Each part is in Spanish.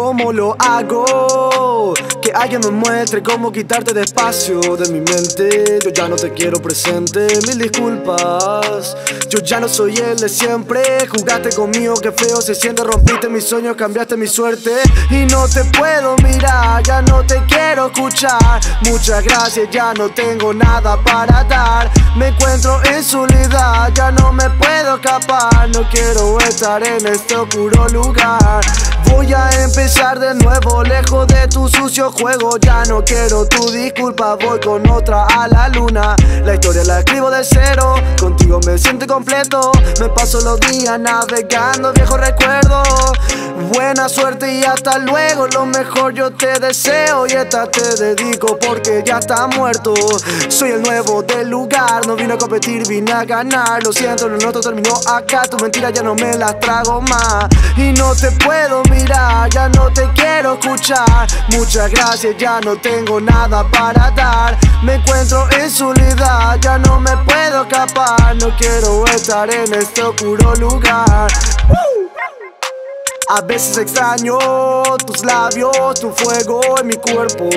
cómo lo hago. Que alguien me muestre cómo quitarte despacio de mi mente. Yo ya no te quiero presente, mil disculpas. Yo ya no soy el de siempre. Jugaste conmigo, que feo se siente. Rompiste mis sueños, cambiaste mi suerte. Y no te puedo mirar, ya no te quiero escuchar. Muchas gracias, ya no tengo nada para dar. Me encuentro en soledad, ya no me puedo escapar. No quiero estar en este oscuro lugar. Voy a empezar de nuevo, lejos de tu sucio juego. Ya no quiero tu disculpa, voy con otra a la luna. La historia la escribo de cero, contigo me siento completo. Me paso los días navegando viejos recuerdos. Buena suerte y hasta luego, lo mejor yo te deseo y esta te dedico porque ya está muerto. Soy el nuevo del lugar, no vine a competir, vine a ganar. Lo siento, lo noto terminó acá, tu mentira ya no me las trago más. Y no te puedo mirar, ya no te quiero escuchar. Muchas gracias, ya no tengo nada para dar. Me encuentro en soledad, ya no me puedo escapar. No quiero estar en este oscuro lugar. A veces extraño tus labios, tu fuego en mi cuerpo.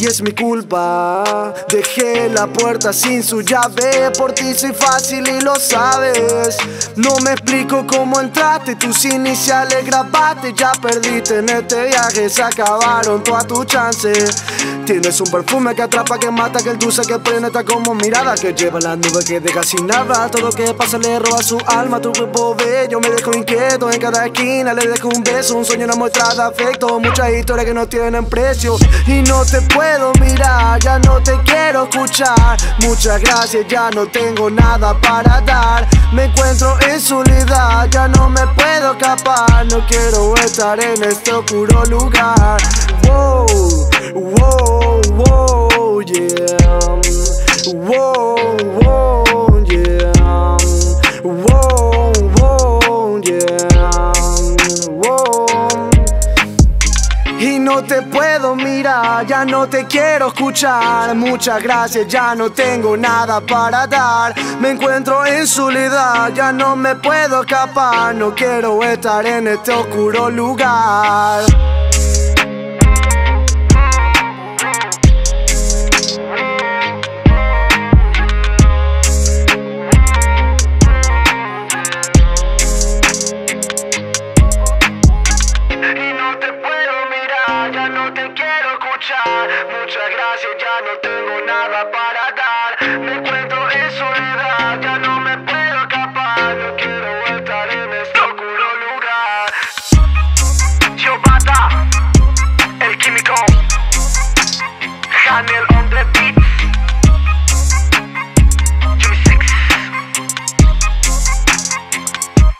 Y es mi culpa. Dejé la puerta sin su llave. Por ti soy fácil y lo sabes. No me explico cómo entraste. Tus iniciales grabaste. Ya perdiste en este viaje. Se acabaron todas tus chances. Tienes un perfume que atrapa, que mata, que dulce que está como mirada que lleva la nube que deja sin nada. Todo lo que pasa le roba su alma. Tu cuerpo bello me dejo inquieto en cada esquina. Le dejo un beso, un sueño, una muestra de afecto. Muchas historias que no tienen precio. Y no te puedo mirar, ya no te quiero escuchar. Muchas gracias, ya no tengo nada para dar. Me encuentro en soledad, ya no me puedo escapar. No quiero estar en este oscuro lugar. Wow, wow, yeah. Wow, wow, yeah. Wow, wow, yeah. Wow. Y no te puedo mirar, ya no te quiero escuchar. Muchas gracias, ya no tengo nada para dar. Me encuentro en soledad, ya no me puedo escapar. No quiero estar en este oscuro lugar. Muchas gracias, ya no tengo nada para dar. Me encuentro en soledad, ya no me puedo escapar. No quiero estar en este oscuro lugar. Giovanna, el químico, Daniel on the beat.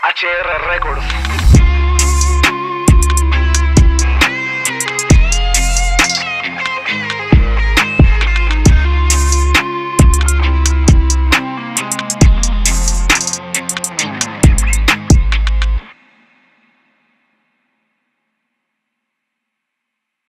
HR Records.